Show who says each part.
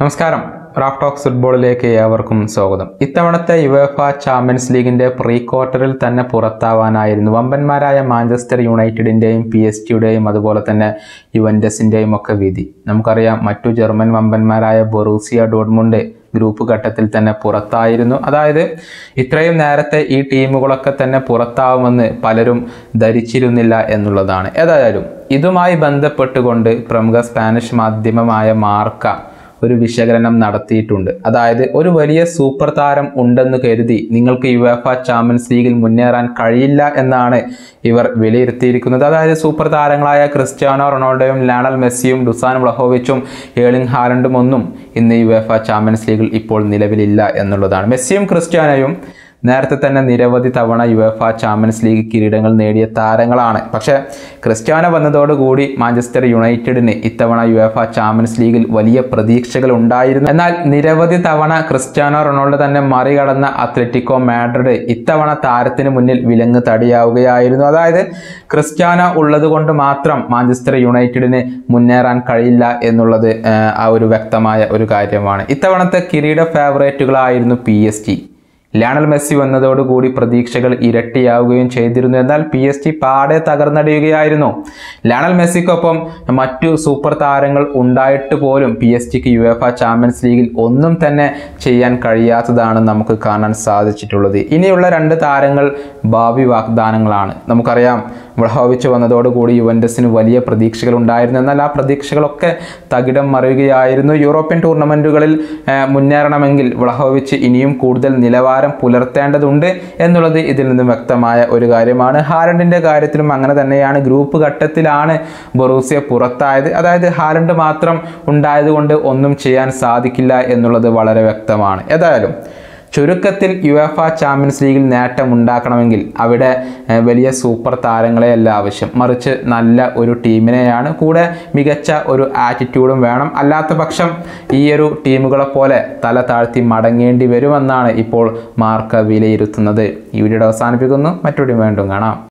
Speaker 1: നമസ്കാരം. Raf talks ഫുട്ബോളിലേക്ക് ഏവർക്കും സ്വാഗതം. ഇത്തവണത്തെ യുവേഫ ചാമ്പ്യൻസ് ലീഗിന്റെ പ്രീ ക്വാർട്ടറിൽ തന്നെ പുറത്താവാനായിരുന്നു വമ്പന്മാരായ മാഞ്ചസ്റ്റർ യുണൈറ്റഡിന്റെയും പി എസ് ടിയുടെയും അതുപോലെ തന്നെ യുവൻഡസിന്റെയും ഒക്കെ വിധി. നമുക്കറിയാം മറ്റു ജർമ്മൻ വമ്പന്മാരായ ബൊറൂസിയ ഡോഡ്മുണ്ട് ഗ്രൂപ്പ് ഘട്ടത്തിൽ തന്നെ പുറത്തായിരുന്നു. അതായത് ഇത്രയും നേരത്തെ ഈ ടീമുകളൊക്കെ തന്നെ പുറത്താവുമെന്ന് പലരും ധരിച്ചിരുന്നില്ല എന്നുള്ളതാണ്. ഏതായാലും ഇതുമായി ബന്ധപ്പെട്ടുകൊണ്ട് പ്രമുഖ സ്പാനിഷ് മാധ്യമമായ മാർക്ക ഒരു വിശകലനം നടത്തിയിട്ടുണ്ട്. അതായത് ഒരു വലിയ സൂപ്പർ താരം ഉണ്ടെന്ന് കരുതി നിങ്ങൾക്ക് യുവേഫ ചാമ്പ്യൻസ് ലീഗിൽ മുന്നേറാൻ കഴിയില്ല എന്നാണ് ഇവർ വിലയിരുത്തിയിരിക്കുന്നത്. അതായത് സൂപ്പർ താരങ്ങളായ ക്രിസ്ത്യാനോ റൊണാൾഡോയും ലാണൽ മെസ്സിയും ഡുസാൻ വ്ലഹോവിച്ചും ഏളിംഗ് ഹാലണ്ടും ഒന്നും ഇന്ന് യുവേഫ ചാമ്പ്യൻസ് ലീഗിൽ ഇപ്പോൾ നിലവിലില്ല എന്നുള്ളതാണ്. മെസ്സിയും ക്രിസ്ത്യാനോയും നേരത്തെ തന്നെ നിരവധി തവണ യുവേഫ ചാമ്പ്യൻസ് ലീഗ് കിരീടങ്ങൾ നേടിയ താരങ്ങളാണ്. പക്ഷേ ക്രിസ്ത്യാനോ വന്നതോടുകൂടി മാഞ്ചസ്റ്റർ യുണൈറ്റഡിന് ഇത്തവണ യുവേഫ ചാമ്പ്യൻസ് ലീഗിൽ വലിയ പ്രതീക്ഷകൾ ഉണ്ടായിരുന്നു. എന്നാൽ നിരവധി തവണ ക്രിസ്ത്യാനോ റൊണാൾഡോ തന്നെ മറികടന്ന അത്ലറ്റിക്കോ മാഡ്രിഡ് ഇത്തവണ താരത്തിന് മുന്നിൽ വിലങ്ങ് തടിയാവുകയായിരുന്നു. അതായത് ക്രിസ്ത്യാനോ ഉള്ളതുകൊണ്ട് മാത്രം മാഞ്ചസ്റ്റർ യുണൈറ്റഡിന് മുന്നേറാൻ കഴിയില്ല എന്നുള്ളത് ആ, ഒരു വ്യക്തമായ ഒരു കാര്യമാണ്. ഇത്തവണത്തെ കിരീട ഫേവറേറ്റുകളായിരുന്നു P S T Lionel Messi വന്നതോടുകൂടി പ്രതീക്ഷകൾ ഇരട്ടിയാവുകയും ചെയ്തിരുന്നു. എന്നാൽ പി എസ് ടി പാടെ തകർന്നടിയുകയായിരുന്നു. ലയണൽ മെസ്സിക്കൊപ്പം മറ്റു സൂപ്പർ താരങ്ങൾ ഉണ്ടായിട്ട് പോലും പി എസ് ടിക്ക് യു എഫ് ചാമ്പ്യൻസ് ലീഗിൽ ഒന്നും തന്നെ ചെയ്യാൻ കഴിയാത്തതാണ് നമുക്ക് കാണാൻ സാധിച്ചിട്ടുള്ളത്. ഇനിയുള്ള രണ്ട് താരങ്ങൾ ഭാവി വാഗ്ദാനങ്ങളാണ്. നമുക്കറിയാം വ്ളഹോവിച്ച് വന്നതോടുകൂടി യുവൻഡസിന് വലിയ പ്രതീക്ഷകൾ ഉണ്ടായിരുന്നു. എന്നാൽ ആ പ്രതീക്ഷകളൊക്കെ തകിടം മറിയുകയായിരുന്നു. യൂറോപ്യൻ ടൂർണമെന്റുകളിൽ മുന്നേറണമെങ്കിൽ വ്ളഹോവിച്ച് ഇനിയും കൂടുതൽ നിലവാരം പുലർത്തേണ്ടതുണ്ട് എന്നുള്ളത് ഇതിൽ നിന്നും വ്യക്തമായ ഒരു കാര്യമാണ്. ഹാലൻഡിന്റെ കാര്യത്തിലും അങ്ങനെ തന്നെയാണ്. ഗ്രൂപ്പ് ഘട്ടത്തിലാണ് ബൊറൂസിയ പുറത്തായത്. അതായത് ഹാലൻഡ് മാത്രം ഉണ്ടായതുകൊണ്ട് ഒന്നും ചെയ്യാൻ സാധിക്കില്ല എന്നുള്ളത് വളരെ വ്യക്തമാണ്. ഏതായാലും ചുരുക്കത്തിൽ യുഎഫ ചാമ്പ്യൻസ് ലീഗിൽ നേട്ടം ഉണ്ടാക്കണമെങ്കിൽ അവിടെ വലിയ സൂപ്പർ താരങ്ങളെയല്ല ആവശ്യം. മറിച്ച് നല്ല ഒരു ടീമിനെയാണ് കൂടെ മികച്ച ഒരു ആറ്റിറ്റ്യൂഡും വേണം. അല്ലാത്ത പക്ഷം ഈ ഒരു ടീമുകളെ പോലെ തല താഴ്ത്തി മടങ്ങേണ്ടി വരുമെന്നാണ് ഇപ്പോൾ മാർക്ക വിലയിരുത്തുന്നത്. ഈ വീഡിയോ അവസാനിപ്പിക്കുന്നു. മറ്റൊരു വീണ്ടും കാണാം.